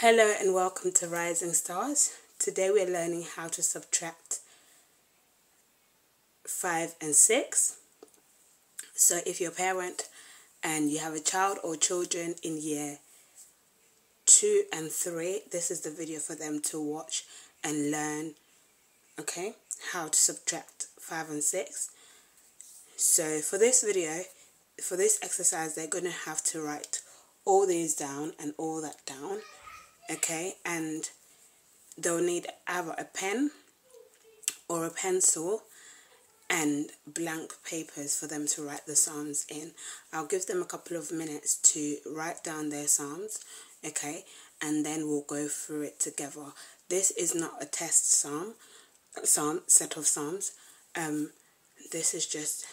Hello and welcome to Rising Stars. Today we're learning how to subtract 5 and 6. So if you're a parent and you have a child or children in year 2 and 3, this is the video for them to watch and learn, okay, how to subtract 5 and 6. So for this video, for this exercise, they're going to have to write all these down and all that down okay? And they'll need either a pen or a pencil and blank papers for them to write the psalms in. I'll give them a couple of minutes to write down their psalms okay? And then we'll go through it together. This is not a test psalm psalm set of psalms. Um this is just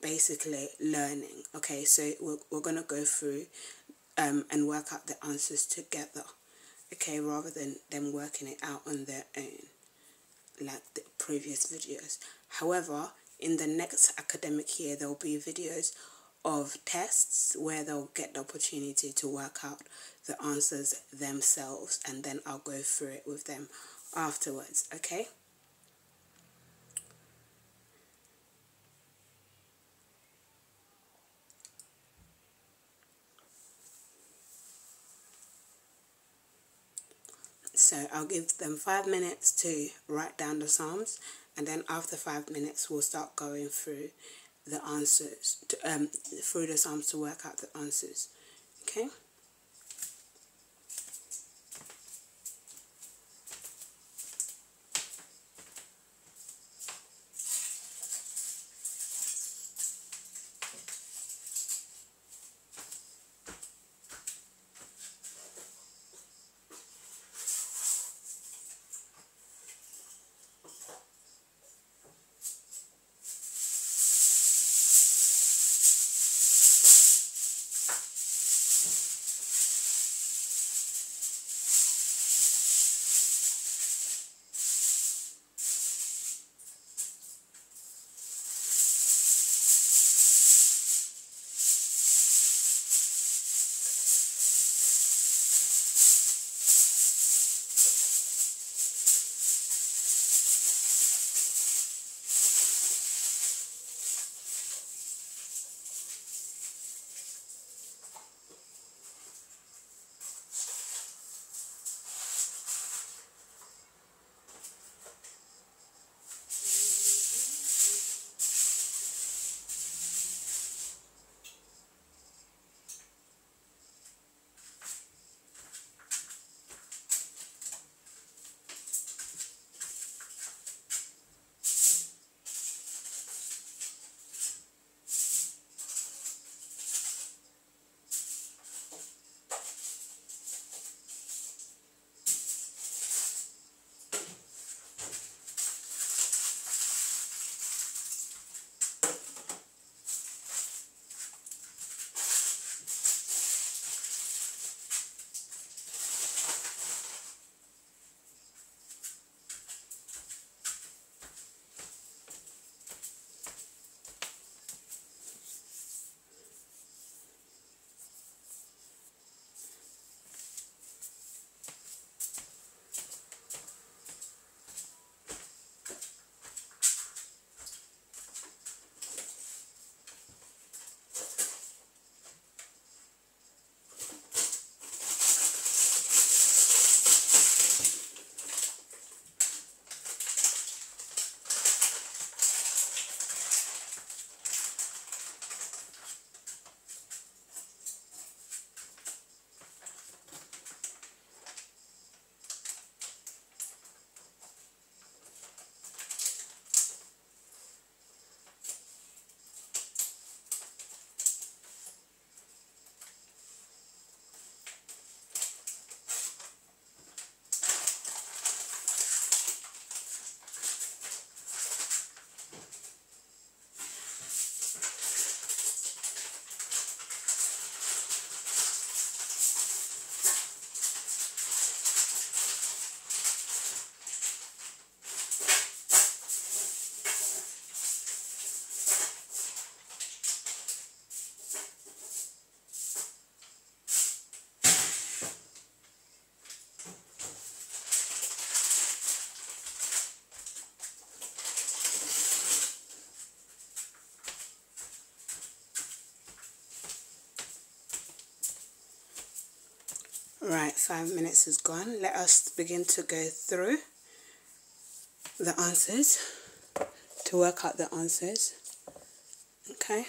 basically learning okay? So we're, we're to go through um, and work out the answers together, okay, rather than them working it out on their own, like the previous videos. However, in the next academic year, there will be videos of tests where they'll get the opportunity to work out the answers themselves, and then I'll go through it with them afterwards, okay? So I'll give them five minutes to write down the Psalms, and then after five minutes, we'll start going through the answers, to, um, through the Psalms to work out the answers. Okay? Right, five minutes is gone. Let us begin to go through the answers to work out the answers. Okay,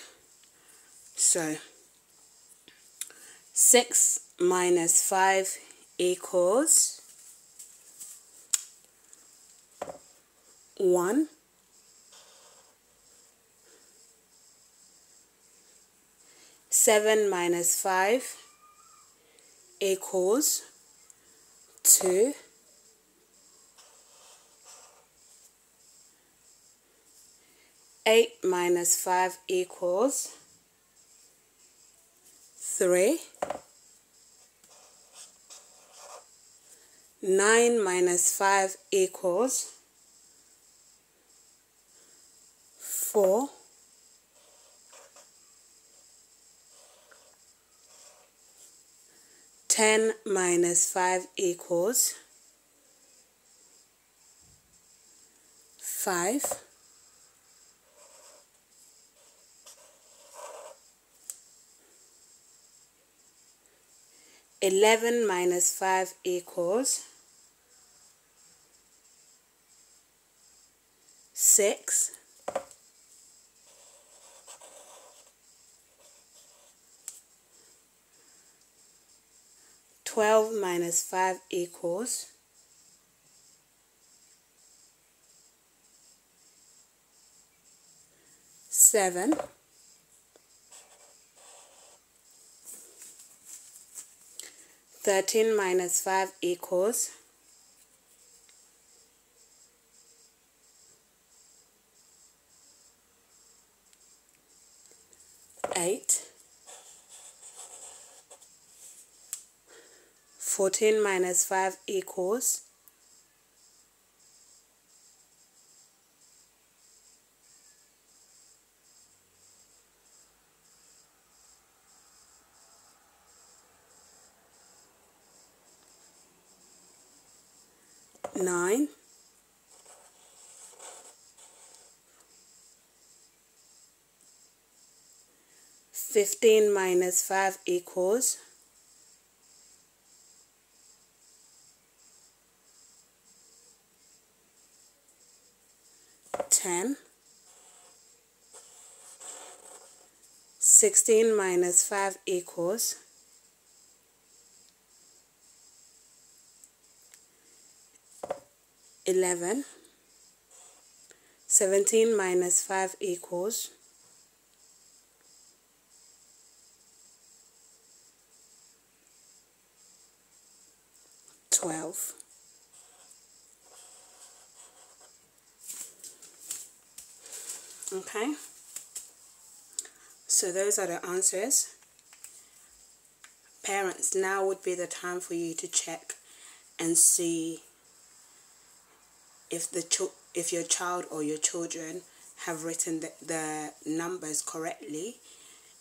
so 6 minus 5 equals 1. Seven minus five equals two. Eight minus five equals three. 9 minus 5 equals 4. Ten minus five equals five. Eleven minus five equals six. Twelve minus five equals seven. Thirteen minus five equals 8. 14 minus 5 equals nine. 15 minus 5 equals 16 minus 5 equals 11. 17 minus 5 equals 12. Okay so those are the answers. Parents, now would be the time for you to check and see if the if your child or your children have written the, the numbers correctly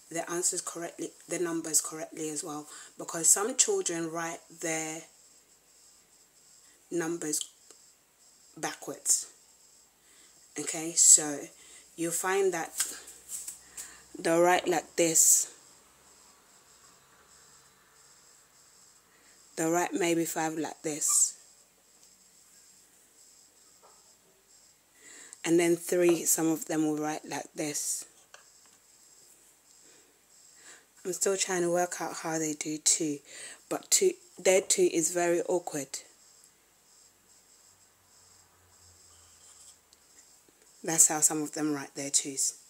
the answers correctly the numbers correctly as well because some children write their numbers backwards. Okay, so you'll find that they'll write like this. They'll write maybe five like this. And then three, some of them will write like this. I'm still trying to work out how they do two, but two, their two is very awkward. That's how some of them write their twos.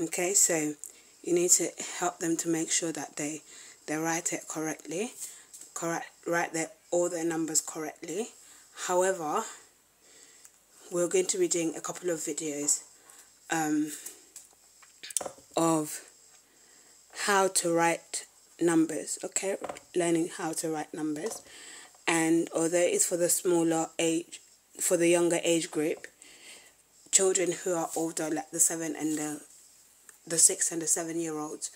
Okay, so you need to help them to make sure that they they write it correctly, correct write their all their numbers correctly. However, we're going to be doing a couple of videos um, of how to write numbers. Okay, learning how to write numbers, and although it's for the smaller age for the younger age group, children who are older, like the seven and the the six and the seven year olds,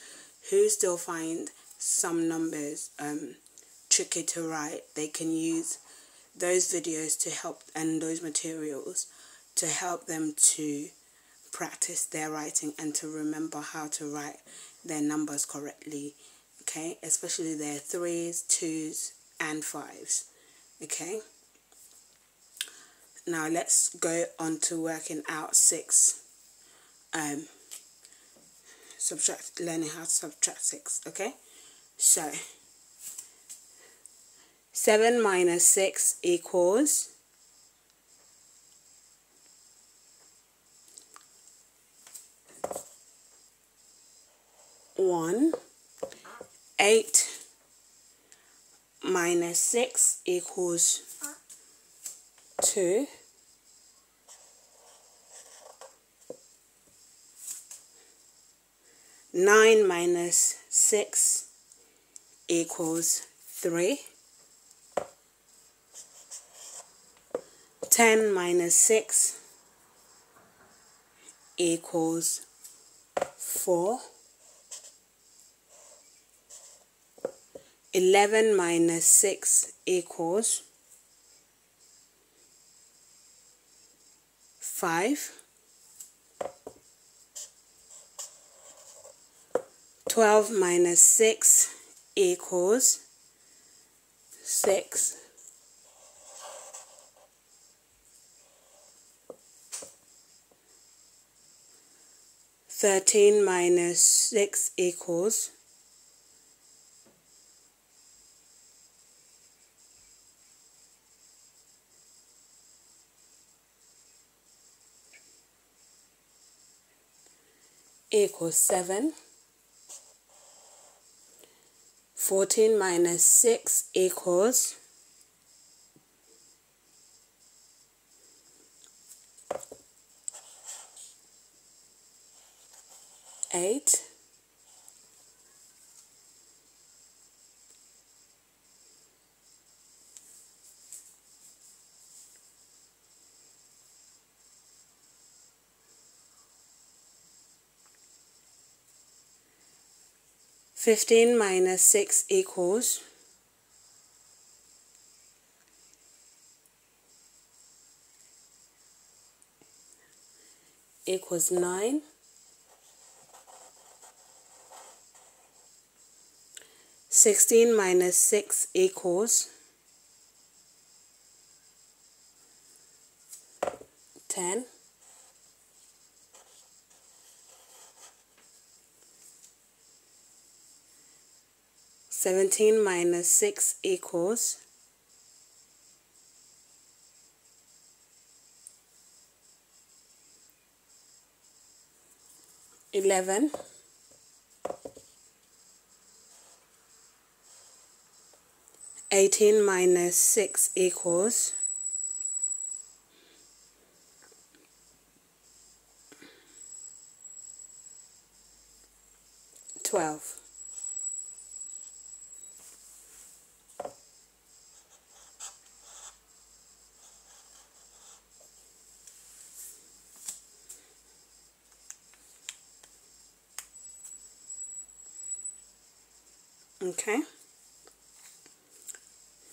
who still find some numbers um, tricky to write, they can use those videos to help and those materials to help them to practice their writing and to remember how to write their numbers correctly okay? Especially their threes twos and fives okay? Now let's go on to working out six um subtract learning how to subtract six okay? So 7 minus 6 equals one. Eight minus six equals two nine minus six equals three 10 minus 6 equals 4. 11 minus 6 equals 5. 12 minus 6 equals 6. 13 minus 6 equals equals 7. 14 minus 6 equals 8 15 minus 6 equals equals 9 16 minus 6 equals 17 minus 6 equals 11 18 minus 6 equals 12 Okay.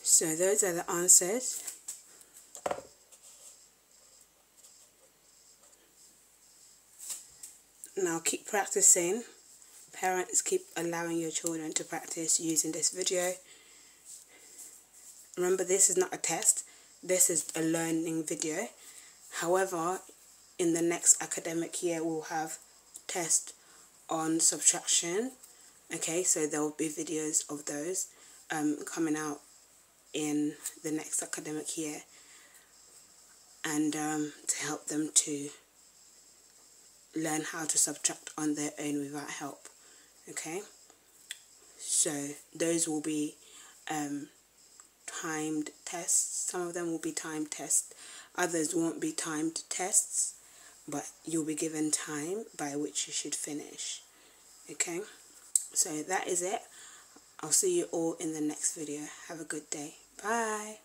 So those are the answers. Now keep practicing. Parents keep allowing your children to practice using this video. Remember this is not a test. This is a learning video. However, in the next academic year we'll have test on subtraction. Okay, so there will be videos of those um, coming out in the next academic year. And um, to help them to learn how to subtract on their own without help. Okay? So those will be um, timed tests. Some of them will be timed tests. Others won't be timed tests but you'll be given time by which you should finish. Okay so that is it. I'll see you all in the next video. Have a good day. Bye.